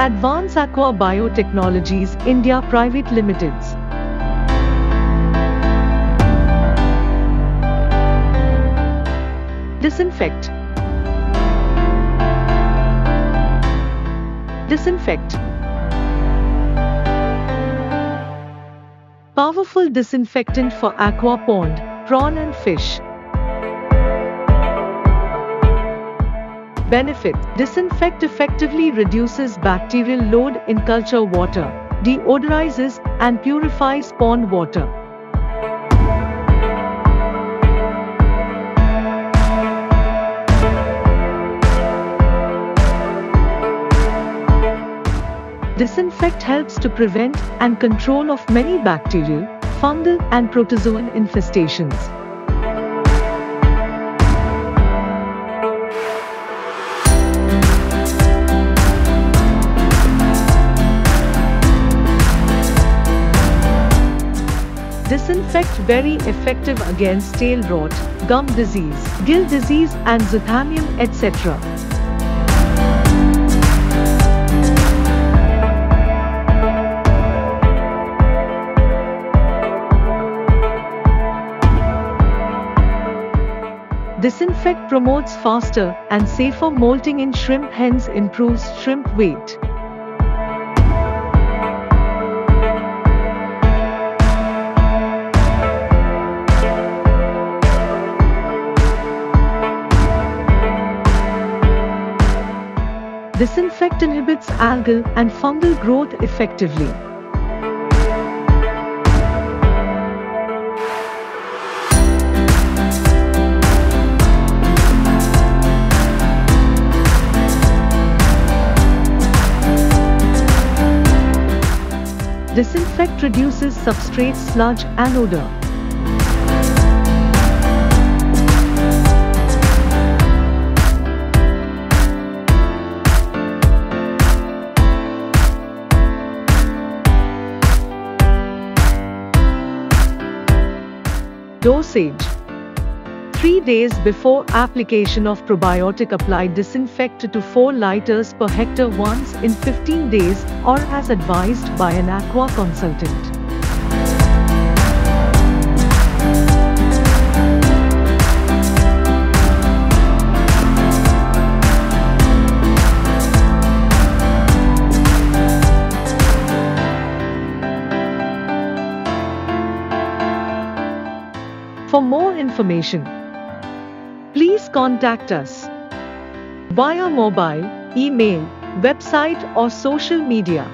Advance Aqua Biotechnologies India Private Limiteds. Disinfect. Disinfect. Powerful disinfectant for aqua pond, prawn and fish. Benefit Disinfect effectively reduces bacterial load in culture water, deodorizes and purifies pond water. Disinfect helps to prevent and control of many bacterial, fungal and protozoan infestations. Disinfect very effective against tail rot, gum disease, gill disease and Zoothamnium etc. Disinfect promotes faster and safer molting in shrimp hence improves shrimp weight. Disinfect inhibits algal and fungal growth effectively. Disinfect reduces substrate sludge and odor. Dosage 3 days before application of probiotic apply disinfect to 4 liters per hectare once in 15 days or as advised by an aqua consultant. For more information, please contact us via mobile, email, website or social media.